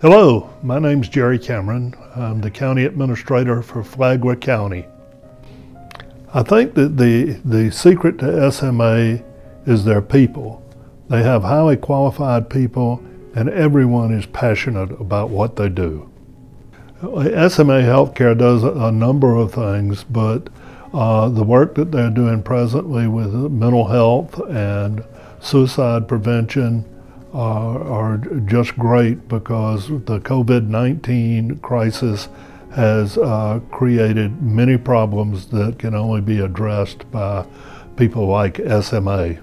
Hello, my name's Jerry Cameron. I'm the County Administrator for Flagler County. I think that the, the secret to SMA is their people. They have highly qualified people and everyone is passionate about what they do. SMA Healthcare does a number of things, but uh, the work that they're doing presently with mental health and suicide prevention are, are just great because the COVID-19 crisis has uh, created many problems that can only be addressed by people like SMA.